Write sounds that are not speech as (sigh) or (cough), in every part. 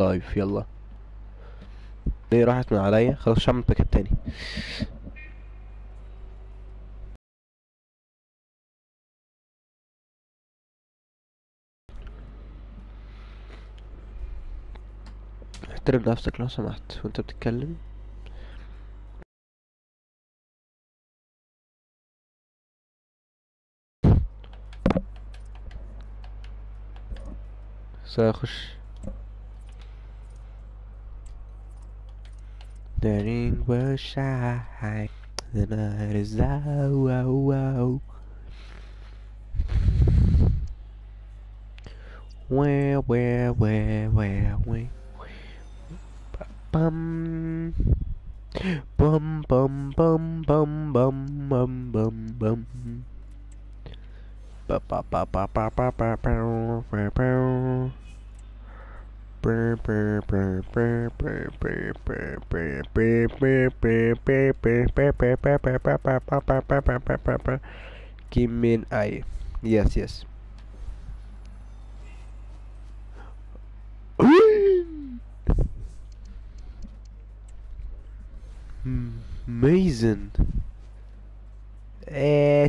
live يلا. ليه راحت من عليا. خلاص مش هعمل pack تاني. احترم نفسك لو سمحت وانت بتتكلم. سأخش The ring will shine The night is out wow, wow. Where, where, where, where, Bum Bum bum bum bum bum bum bum bum Ba ba ba ba ba ba ba ba ba ba Kim Min Ai. Yes, yes. Amazing. Eh,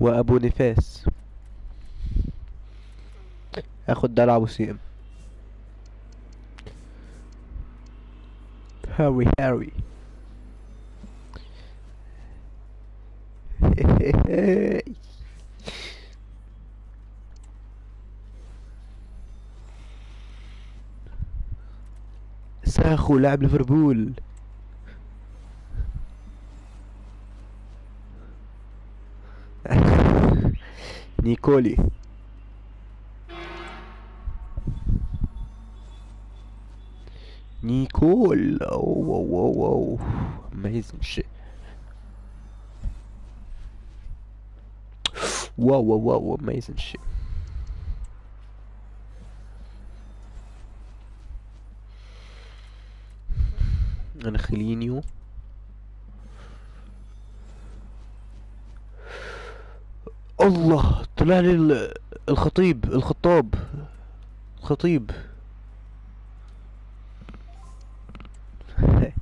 وأبو نفاس. أخد دلع إم، هاوي هاوي. (laughs) ساخو لاعب ليفربول. نيكولي. نيكول. أو أو أو أو اوه اميزنج أو أو أو أو اميزنج شيت أنا خليني الله طلع لي ال- الخطيب الخطاب الخطيب. (laughs)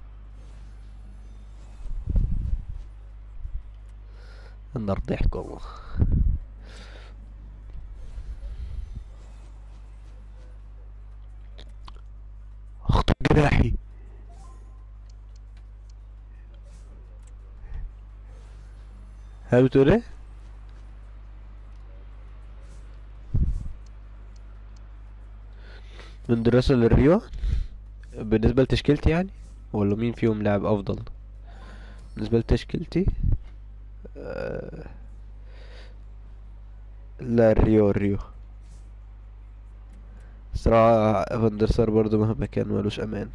النار ضحك والله. اخطب جناحي. هل بتقول إيه؟ من دراسة للريو بالنسبة لتشكيلتي يعني ولا مين فيهم لاعب أفضل؟ بالنسبة لتشكيلتي آه، لا الريو الريو صراحة فاندر سار برضه مهما كان ملوش أمان.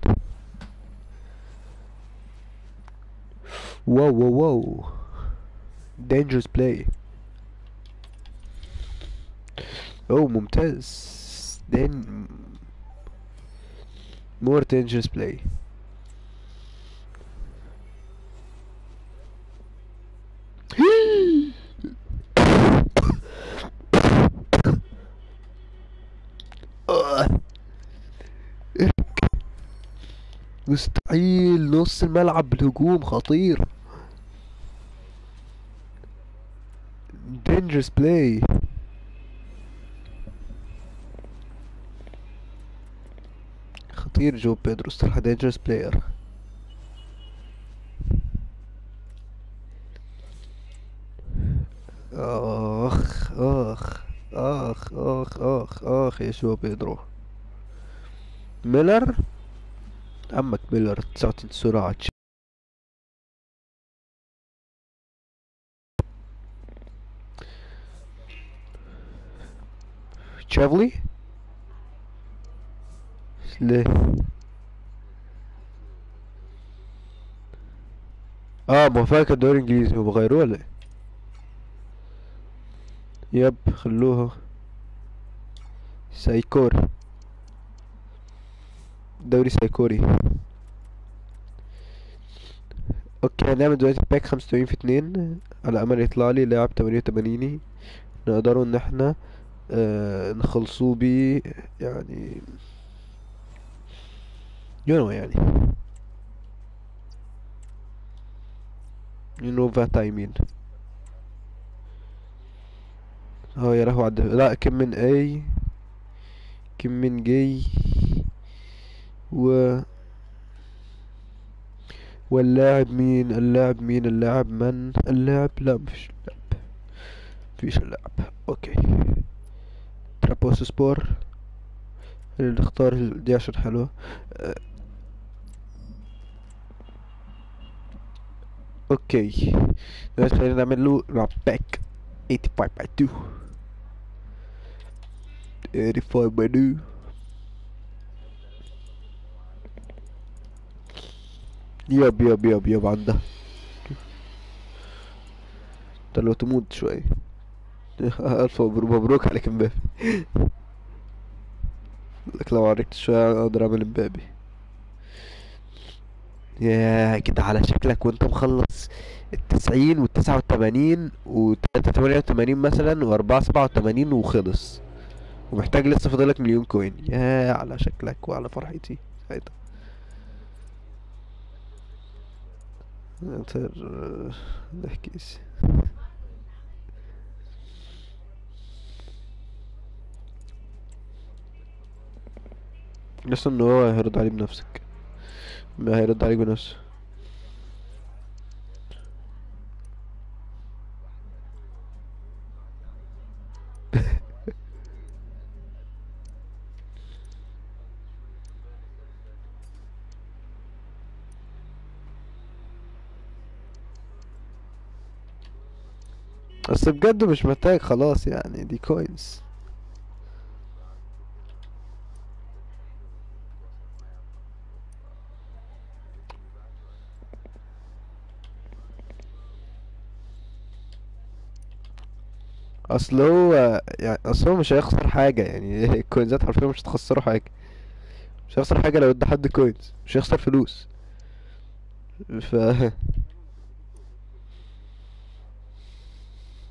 wow wow wow. Dangerous play. أوه ممتاز. Then more dangerous play مستحيل نص الملعب بالهجوم خطير dangerous play خطير جو بيدرو الصراحة dangerous player. آخ آخ آخ آخ آخ آخ يا جو بيدرو. ميلر؟ عمك ميلر 39 سرعة تشافلي؟ ليه؟ آه ما فاكر الدوري الانجليزي هو بغيروه ولا يب خلوها. سايكور. دوري سايكوري. okay هنعمل دلوقتي pack خمسة وتمانين في اتنين. على أمل يطلع لي لاعب تمانية وتمانيني نقدروا إن إحنا آه نخلصوه بيه يعني know يعني you know what I mean. آه يا لهوي عد... لا كم من اي كم من جي و واللاعب مين اللاعب مين اللاعب من اللاعب لا مفيش لاعب مفيش لاعب أوكي ترابوس سبور اللي نختار دي عشان حلوة okay دلوقتي خلينا نعمل له pack 85 by 2 85 by 2 yep yep yep yep عنده انت لو تموت شوي الف مبروك عليك امبابي لك لو عرفت شوية أقدر اعمل امبابي يا كده على شكلك وانت مخلص التسعين والتسعة والتمانين وتلاتة تمانية وتمانين مثلا وأربعة سبعة وتمانين وخلص. ومحتاج لسه فاضلك مليون كوين. يا على شكلك وعلى فرحتي ساعتها. انتر نحكيش لسه إن هو هيرد عليه بنفسك. ما هيرد عليك بنفسه. (laughs) بس بجد مش محتاج خلاص يعني دي كوينز أصل هو يعني أصل هو مش هيخسر حاجة يعني (laughs) ال coinsات حرفيا مش هتخسره حاجة. مش هيخسر حاجة لو ادى حد coins مش هيخسر فلوس. ف (laughs)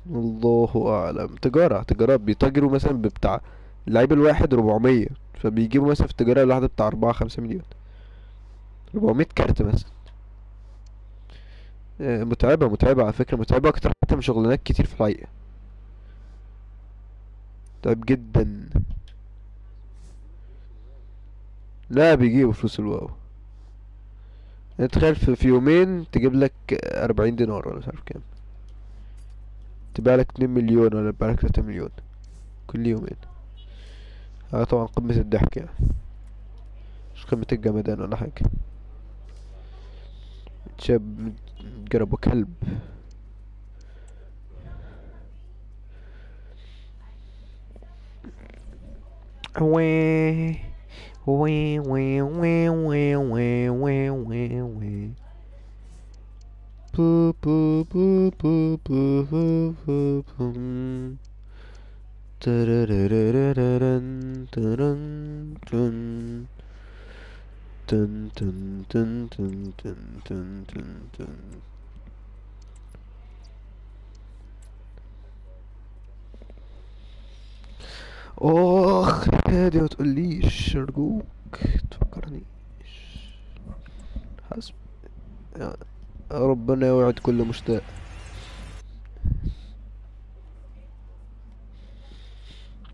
الله أعلم. تجارة تجارات بيتاجروا مثلا ببتاع اللعيب الواحد 400 فبيجيبوا مثلا في التجارة الواحدة بتاع 4 5 مليون. 400 card مثلا آه، متعبة متعبة على فكرة متعبة أكتر حتى من شغلانات كتير في الحقيقة. متعب جدا. لا بيجيبوا فلوس الواو. يعني تخيل في, يومين تجيب لك 40 دينار ولا مش عارف كام. تبيع لك 2 مليون ولا تبيع لك 3 مليون كل يومين. هذا طبعا قمة الضحك يعني. مش قمة الجمدان ولا حاجة. شاب Wah, wah, wah, wah, wah, wah, wah, wah, wah. Boo, boo, boo, boo, boo, boo, boo, boo. Da da da da da da dun dun dun dun dun dun dun dun dun dun dun. أخ هادي متقوليش ارجوك تفكرنيش حسب. ربنا يوعد كل مشتاق.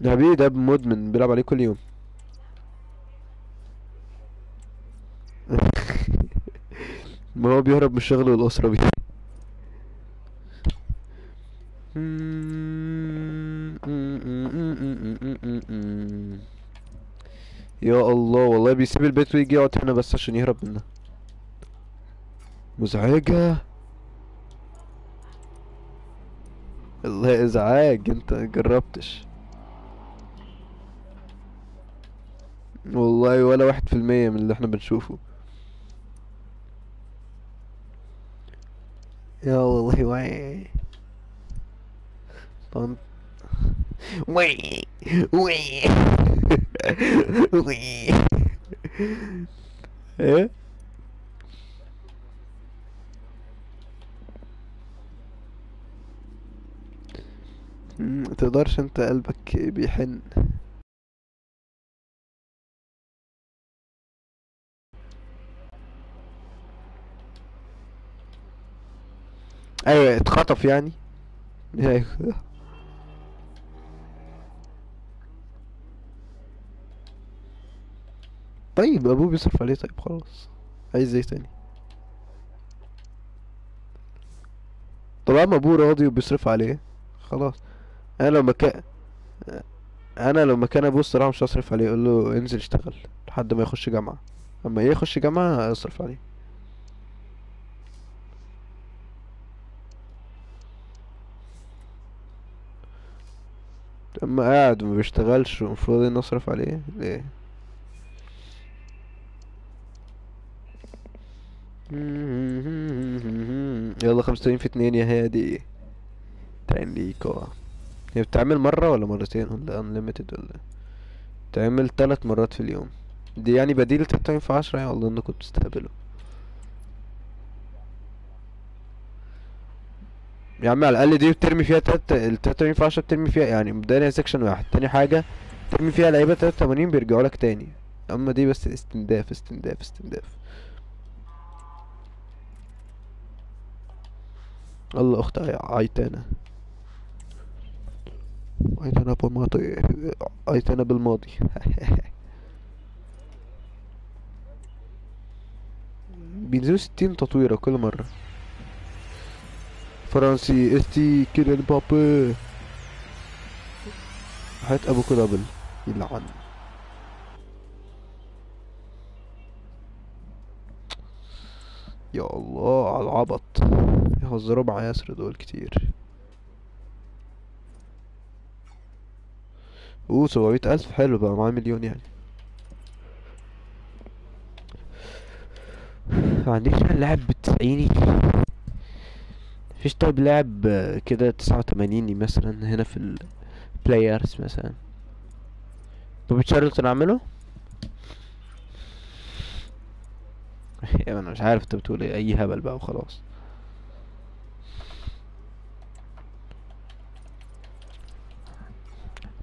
حبيبي ده مدمن بيلعب عليه كل يوم. (laughs) ما هو بيهرب من الشغل والأسرة بيه. يا الله والله بيسيب البيت ويجي يقعد هنا بس عشان يهرب منها مزعجة. والله ازعاج انت جربتش. والله ولا واحد في المية من اللي إحنا بنشوفه. يا والله واي. طن وي إيه مم، متقدرش انت قلبك بيحن. أيوه اتخطف يعني. أيوه طيب أبوه بيصرف عليه طيب خلاص. عايز إيه تاني؟ طالما أبوه راضي وبيصرف عليه خلاص. أنا لو مكان أنا لو مكان أبوه الصراحة مش هصرف عليه أقول له انزل اشتغل لحد ما يخش جامعة. أما يخش جامعة اصرف عليه. أما قاعد وما بيشتغلش ومفروض اني أصرف عليه؟ ليه؟ يلا خمسة وتلاتين في اتنين يا هادي. تعين ليكو هي بتتعمل مرة ولا مرتين؟ ولا unlimited ولا؟ بتتعمل تلات مرات في اليوم. دي يعني بديل تلاتين في عشرة؟ يا الله انكم بتستهبلوا يا عم على الأقل دي بترمي فيها تلات التلاتين في عشرة بترمي فيها يعني مبدئيا سكشن واحد. تاني حاجة ترمي فيها لعيبة تلاتة وتمانين بيرجعوا لك تاني. أما دي بس استنداف استنداف استنداف. الله أخت عيتانة عيتانة بالماضي. عيتانة بالماضي. (laughs) بينزلوا ستين تطويرة كل مرة. فرنسي إستي كيليان مبابي. هات أبو كلابل. يلعن يا الله على العبط. يهزروا مع ياسر دول كتير. أوه سبعمية ألف حلو بقى معاه مليون يعني. ما عنديش لاعب بالتسعيني مفيش طيب لاعب كده تسعة وتمانيني مثلا هنا في ال players مثلا. بوبي تشارلتون أعمله؟ (laughs) أنا مش عارف أنت بتقول إيه أي هبل بقى وخلاص.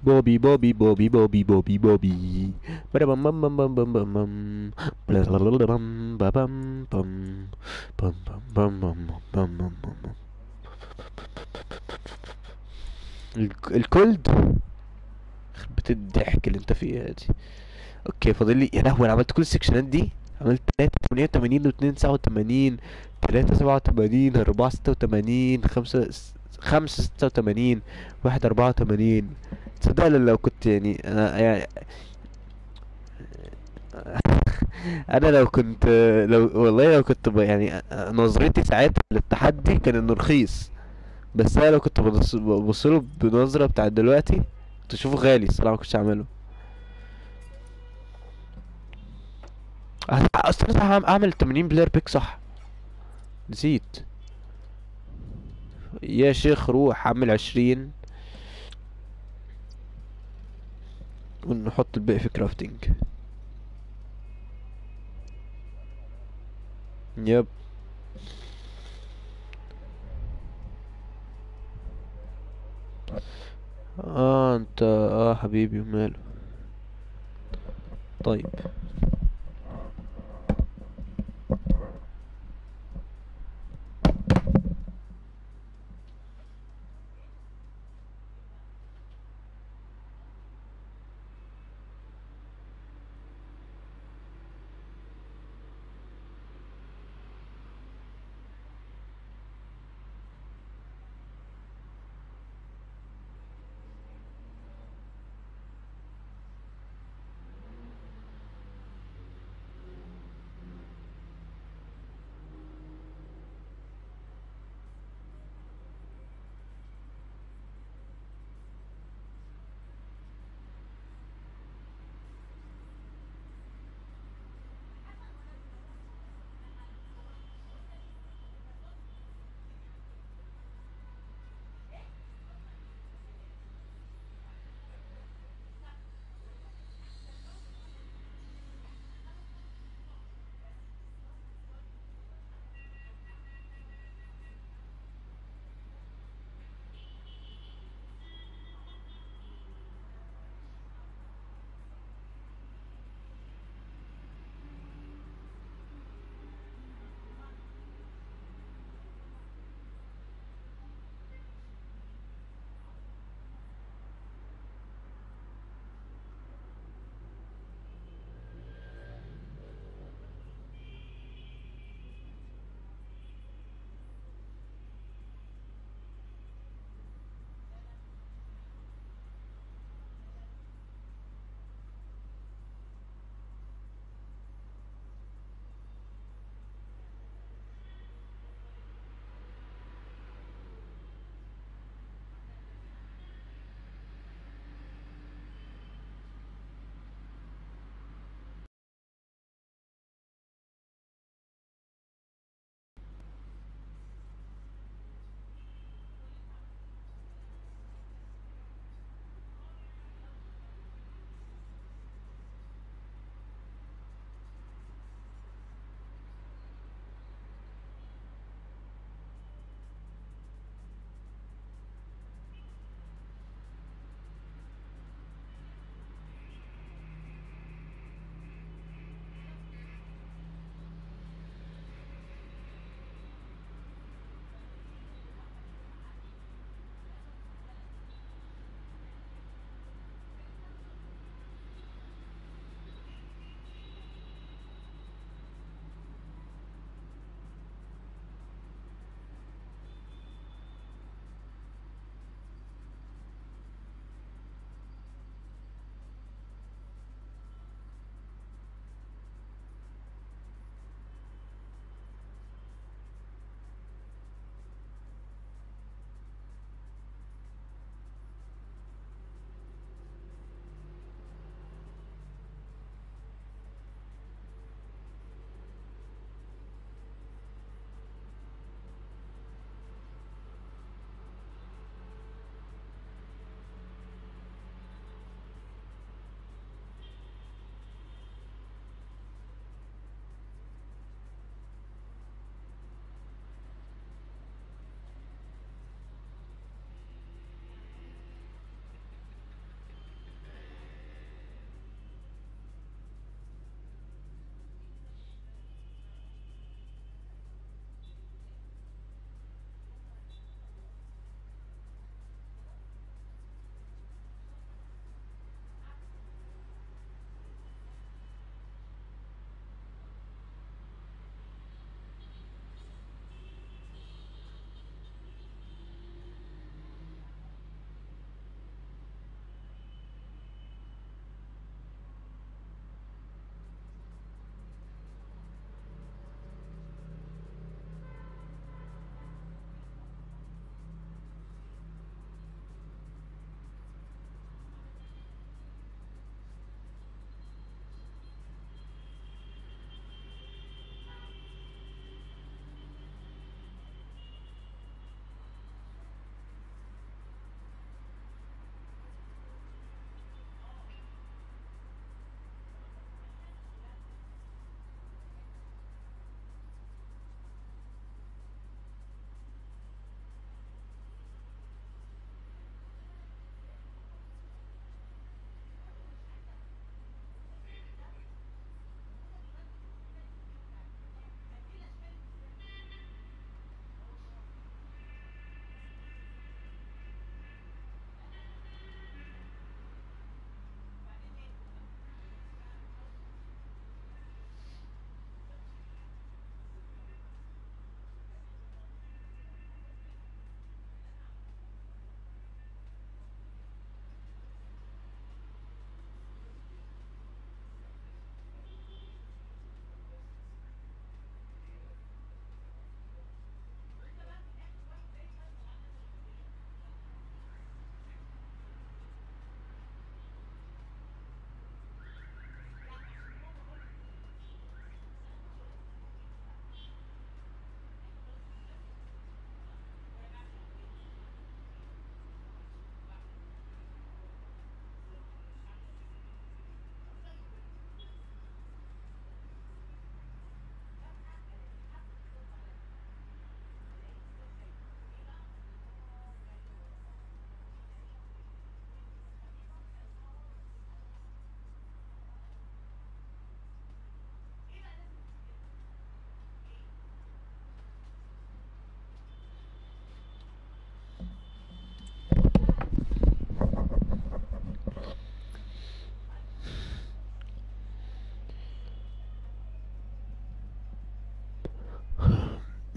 بوبي بوبي بوبي بوبي بوبي بوبي بام بام بام بام بام بام بام بام بام بام بام بام بام بام بام بام بام الك- الكولد خربت الضحك اللي انت فيها دي okay فاضل لي يا لهوي أنا عملت كل السكشنات دي؟ عملت 3 88 و 2 89 3 87 4 86 5 5 86 1 84 تصدق لو كنت يعني أنا يعني (laughs) أنا لو كنت لو والله لو كنت يعني نظرتي ساعتها للتحدي كان إنه رخيص. بس أنا لو كنت ببص له بنظرة بتاعت دلوقتي كنت أشوفه غالي الصراحة ما كنتش اعمله أصل اعمل 80 player pick صح؟ نسيت. يا شيخ روح اعمل 20 ونحط الباقي في crafting yep. آه أنت آه حبيبي وماله. طيب.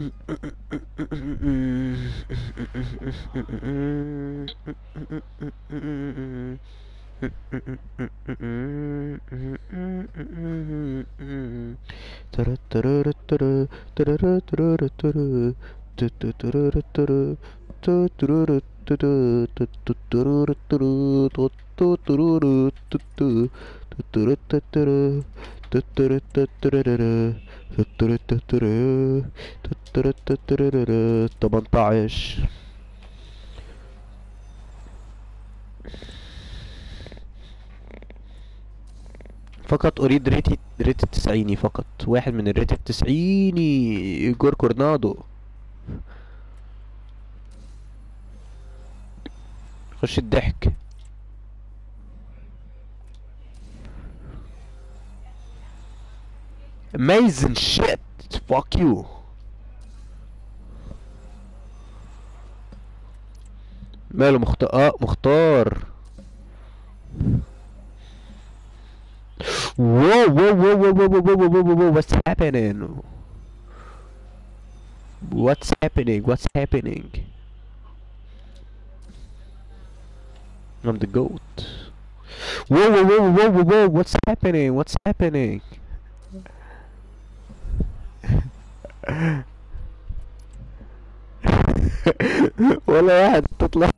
トゥルトゥルルトゥルタラルルタゥタルタゥタトタトタトタルタトタルタゥタゥタルタゥタゥタゥタゥタルタゥタトタトタトタルタトタトタトタルタゥタゥタ فقط أريد ريت ريت التسعيني فقط. واحد من الريت التسعيني إيجور كورنادو. خش الضحك. amazing shit fuck you ماله مختار اه مختار Whoa, whoa, whoa, whoa, whoa, whoa, whoa, whoa, whoa, whoa, what's happening? What's happening? What's happening? I'm the goat. Whoa, whoa, whoa, whoa, whoa, whoa, what's happening? What's happening? (laughs) ولا واحد تطلع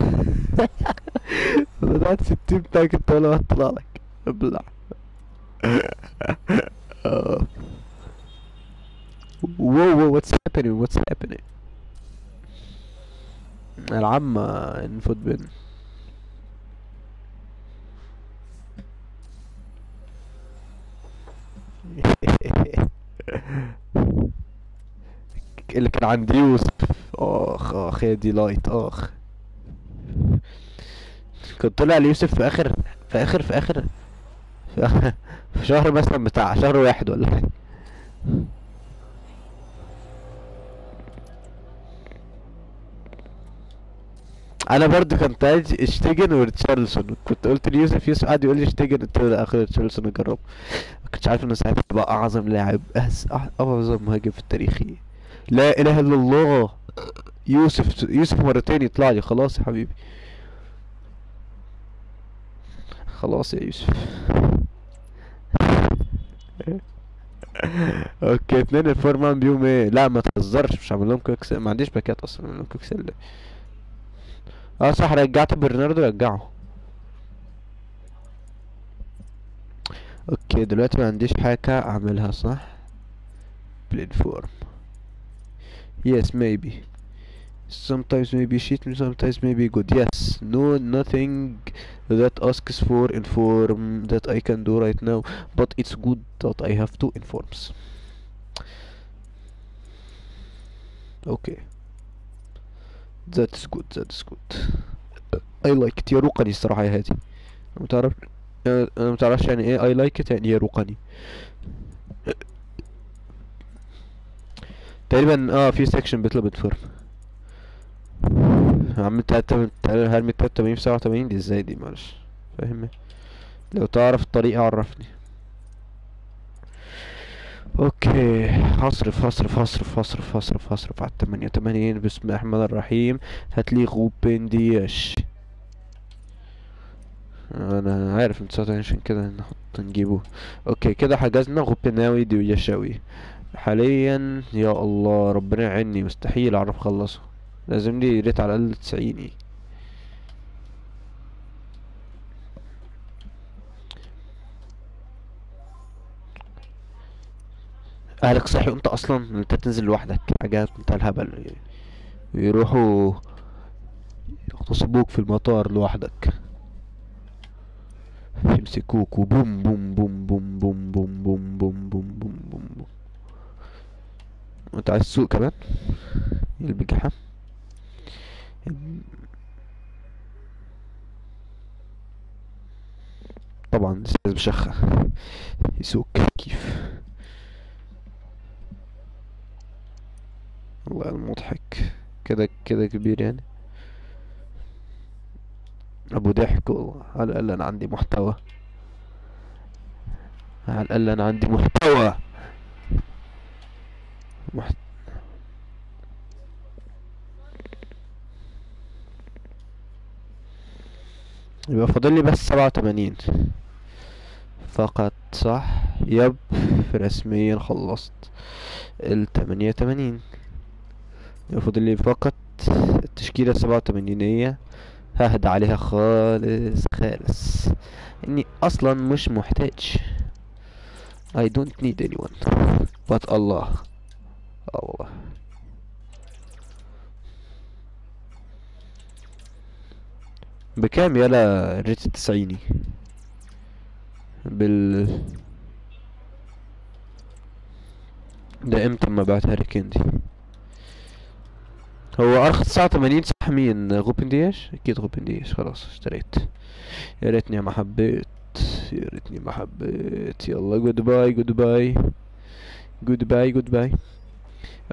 طلعت ستين باكت ولا واحد طلع لك ابلع (laughs) whoa, whoa, what's happening? What's happening? العمة انفوت بين (laughs) اللي كان عند يوسف. آخ آخ يا دي لايت آخ. كنت طلع ليوسف في آخر في آخر في آخر في, شهر مثلا بتاع شهر واحد ولا حاجة. أنا برضو كنت عايز اشتيجن وريتشارلسون. كنت قلت ليوسف يوسف قعد يقول لي اشتيجن قلت له اخد ريتشارلسون اجربه ما كنتش عارف إنه ساعتها هيبقى أعظم لاعب أعظم مهاجم في التاريخ. لا إله إلا الله. يوسف يوسف مرتين يطلع لي. خلاص يا حبيبي. خلاص يا يوسف. (laughs) okay اتنين الفورمان بيهم إيه؟ لا ما تهزرش. مش هعمل لهم كوكس ما عنديش باكات أصلا اعمل لهم. آه صح رجعت برناردو رجعه. أوكي دلوقتي ما عنديش حاجة أعملها صح؟ بلاتفورم yes maybe sometimes maybe shit sometimes maybe good yes no nothing that asks for inform that I can do right now but it's good that I have to informs okay that's good that's good I like it يروقني الصراحة يا هادي متعرف انا متعرفش يعني ايه I like it يعني يروقني تقريبا آه في section بيطلب عملت تلاتة هرمي تلاتة وتمانين في سبعة وتمانين؟ دي إزاي دي؟ معلش. فاهم لو تعرف الطريقة عرفني. okay. هصرف هصرف هصرف هصرف هصرف هصرف على التمانية وتمانين. بسم الله الرحمن الرحيم. هاتلي غوبين دياش أنا عارف إن عشان كده نحط نجيبه. أوكي كده حجزنا غوبيناوي دي ويشاوي حاليا يا الله ربنا يعيني مستحيل أعرف أخلصه. لازم لي ريت على الأقل تسعيني أهلك صحي وأنت أصلا أنت تنزل لوحدك حاجات انت الهبل. ويروحوا يغتصبوك في المطار لوحدك. يمسكوك وبوم بوم بوم بوم بوم بوم بوم بوم بوم بوم بوم بوم. وانت عايز تسوق كمان؟ يلبي جحا طبعا أستاذ بشخة يسوق كيف. والله المضحك. كده كده كبير يعني. أبو ضحك والله. على الأقل أنا عندي محتوى. على الأقل أنا عندي محتوى. يبقى فاضل لي بس سبعة وتمانين. فقط صح؟ يب رسميا خلصت التمانية وتمانين. يبقى فاضل لي فقط التشكيلة السبعة وتمانينية ههدى عليها خالص خالص. إني أصلا مش محتاج. I don't need anyone. But Allah. بكام يلا ريت التسعيني بال ده إمتى أما بعت هاريكين دي هو أرخص تسعة وتمانين صح مين؟ غوبن دياش؟ أكيد غوبن دياش خلاص اشتريت. يا ريتني ما حبيت يا ريتني ما حبيت. يلا جود باي جود باي جود باي جود باي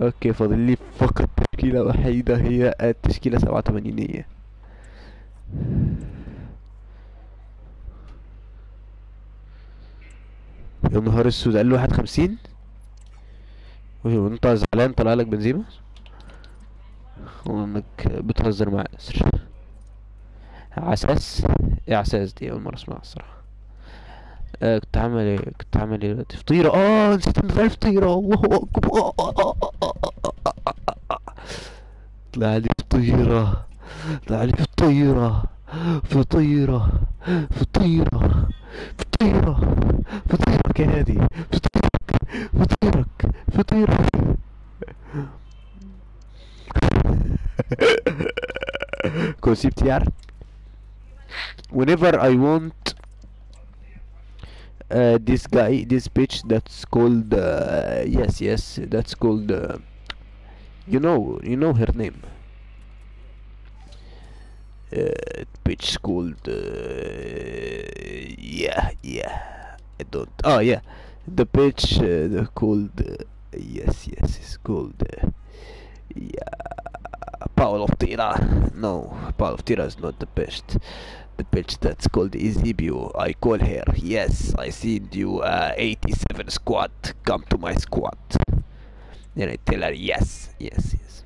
أوكي فاضل لي فقط تشكيلة وحيدة هي التشكيلة سبعة وتمانينية يا نهار أسود قال له واحد خمسين وأنت زعلان طلع لك بنزيمة؟ وأنك بتهزر مع ياسر عساس إيه عساس دي أول مرة أسمعها الصراحة. آه كنت عامل إيه؟ كنت عامل إيه دلوقتي؟ فطيرة. آه نسيت إن في فطيرة. الله أكبر. طلع لي فطيرة. طلع لي فطيرة. فطيرة. فطيرة. فطيرة. فطيرك يا هادي فطيرك. فطيرك. فطيرك. (laughs) كونسيبت يعرف whenever I want uh, this guy this bitch that's called uh, yes yes that's called uh, you know you know her name? Uh, called uh, yeah yeah I don't oh yeah the bitch uh, the called uh, yes yes it's called yeah Paolo Tira. No Paolo Tira is not the best bitch that's called Ezebio I call her yes I seen you uh, 87 squad come to my squad then I tell her yes yes yes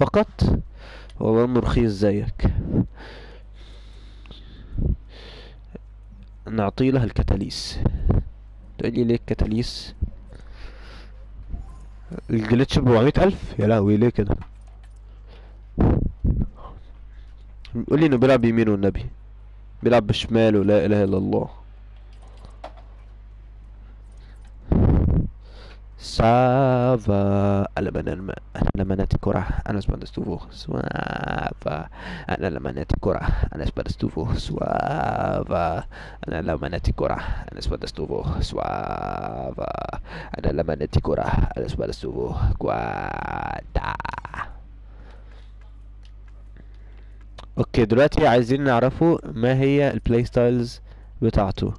فقط والله انه رخيص زيك نعطي له الكتاليس تقولي ليه الكتاليس الجلتش بأربعمية ألف يا لهوي ليه كده قولي إنه بيلعب يمين والنبي. بيلعب بشمال ولا إله إلا الله. سافا. أنا من الم... أنا لما ناتي كرة أنا سبادستوفو سوافا أنا لما ناتي كرة أنا سبادستوفو سوافا أنا لما ناتي كرة أنا سبادستوفو سوافا أنا لما ناتي كرة أنا سبادستوفو كواتا أوكي دلوقتي عايزين نعرفوا ما هي البلاي ستايلز بتاعته.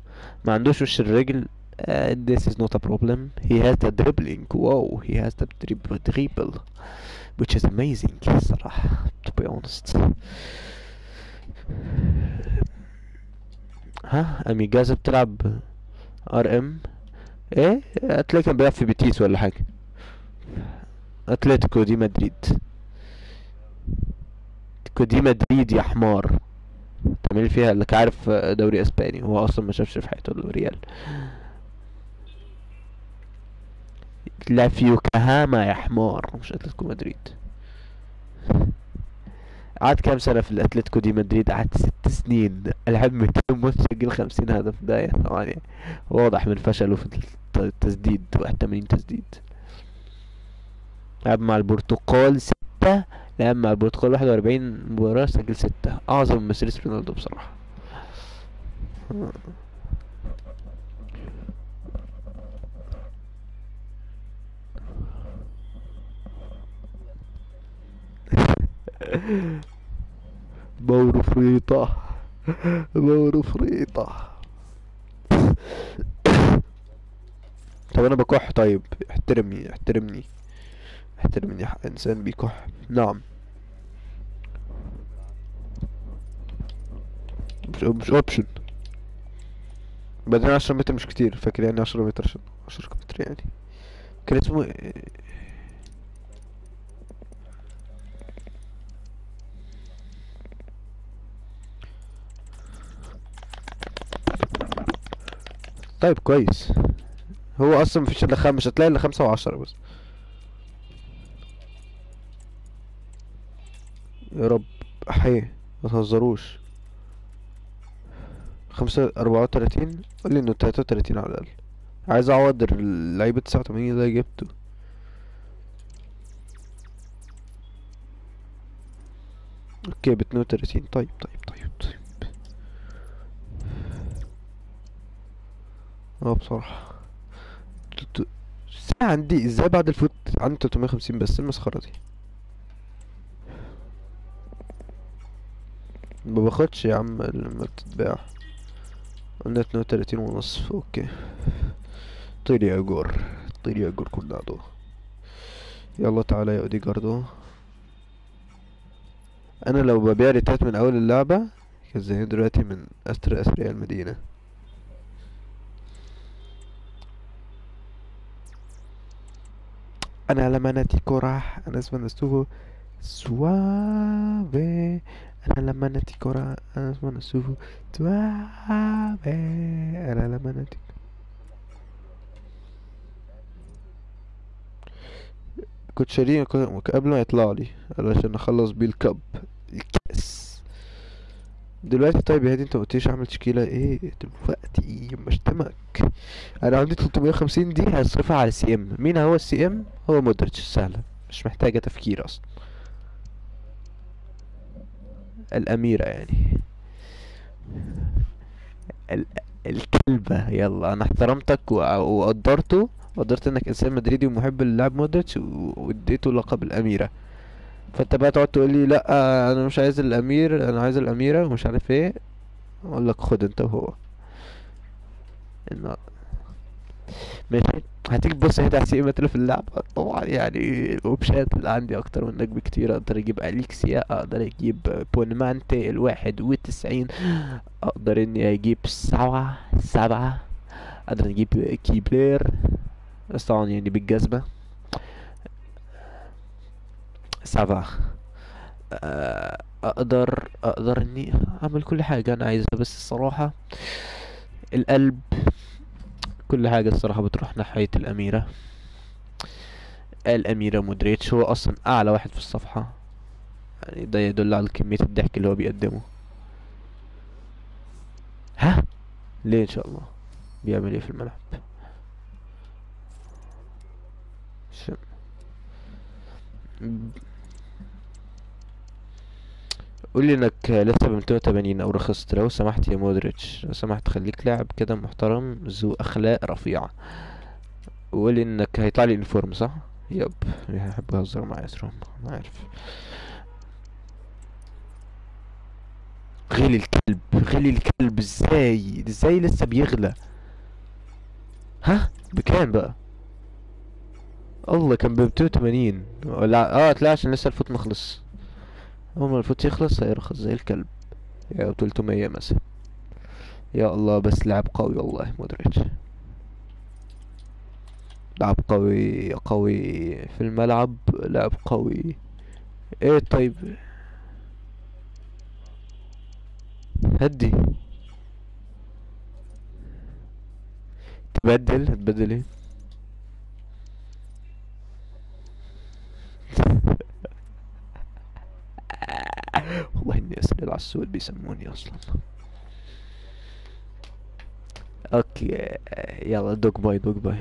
ما عندوش وش الرجل uh, this is not a problem. He has the dribbling. Wow he has the dribble dribble which is amazing. الصراحة to be honest. ها اميجازا بتلعب RM إيه؟ هتلاقي كان بيلعب في بيتيس ولا حاجة. أتلتيكو دي مدريد. اتلتيكو دي مدريد يا حمار. تعمل فيها اللي عارف دوري إسباني هو أصلا ما شافش في حياته الريال لا في يوكاهاما يا حمار مش أتلتيكو مدريد. قعد كام سنة في الأتلتيكو دي مدريد؟ قعد ست سنين. لعب 200 ماتش سجل 50 هدف. ده يعني واضح من فشله في التسديد 81 تسديد. لعب مع البرتقال ستة. لعب مع البرتقال 41 مباراة سجل ستة. أعظم من ميسي رونالدو بصراحة. (laughs) مورو فريطة. مورو فريطة. طب أنا بكح طيب. احترمني احترمني. احترمني إنسان بيكح. نعم. مش مش اوبشن بعدين 10 متر مش كتير فاكر يعني 10 متر 10 متر يعني. كان اسمه إيه؟ طيب كويس. هو أصلا مفيش إلا خمسة مش هتلاقي إلا خمسة وعشرة بس. يا رب. حي متهزروش خمسة أربعة وتلاتين قولي إنه تلاتة وتلاتين على الأقل. عايز أعوض اللعيبة تسعة وتمانين اللي جبته. أوكي باتنين وتلاتين. طيب طيب طيب طيب. آه بصراحة. الساعة عندي إزاي بعد الفوت؟ عندي تلتمية وخمسين بس إيه المسخرة دي؟ ما باخدش يا عم لما بتتباع قلنا اتنين وتلاتين ونصف أوكي. طير يا جور. طير يا جور كورنادو. يلا تعالى يا اوديجاردو أنا لو ببيع ريتات من أول اللعبة كان زي دلوقتي من أستر اثرياء المدينة أنا لما ناتي كورة أنا اسمه نستوفو سوافي. أنا لما ناتي كورة أنا اسمه نستوفو سوافي أنا لما ناتي كنت شاريه قبل ما يطلع لي علشان أخلص بيه ال cup. الكأس. دلوقتي طيب يا هادي أنت قلتليش اعمل تشكيلة إيه؟ دلوقتي مشتمك. أنا عندي 350 دي هصرفها على ال CM. مين هو ال CM؟ هو مودريتش. سهلة. مش محتاجة تفكير أصلا. الأميرة يعني. ال... الكلبة يلا. أنا احترمتك و... وقدرته. وقدرت إنك إنسان مدريدي ومحب للاعب مودريتش واديته لقب الأميرة. فأنت بقى تقعد تقول لي لأ أنا مش عايز الأمير أنا عايز الأميرة. ومش عارف إيه. أقول لك خد أنت وهو. إن- ماشي؟ هتيجي تبص هنا على سي في اللعبة. طبعا يعني الاوبشنات اللي عندي أكتر منك بكتير. أقدر أجيب أليكسيا أقدر أجيب بونمانتي الواحد وتسعين أقدر إني أجيب سبعة سبعة. أقدر أجيب كيبلير بس طبعا يعني بالجزمة. سبعة. آه، أقدر أقدر إني أعمل كل حاجة أنا عايزها. بس الصراحة القلب كل حاجة الصراحة بتروح ناحية الأميرة. الأميرة مودريتش هو أصلا أعلى واحد في الصفحة. يعني ده يدل على كمية الضحك اللي هو بيقدمه. ها؟ ليه إن شاء الله؟ بيعمل إيه في الملعب؟ ش... قولي إنك لسه ب 280 أو رخصت. لو سمحت يا مودريتش لو سمحت خليك لاعب كده محترم ذو أخلاق رفيعة. وقولي إنك هيطلع لي انفورم صح؟ يب بيحب يهزر معايا سروم أنا عارف. غلي الكلب غلي الكلب إزاي؟ إزاي لسه بيغلى؟ ها؟ بكام بقى؟ الله كان ب 280 ولا آه طلع عشان لسه الفوت مخلص. اول ما الفوت يخلص هيرخص زي الكلب. يا 300 مثلا يا الله بس لعب قوي والله مودريتش لعب قوي قوي في الملعب لعب قوي. إيه طيب؟ هدي. تبدل؟ هتبدل إيه؟ اني اسال العسول بيسموني أصلا. أوكي يلا دوج باي دوج باي.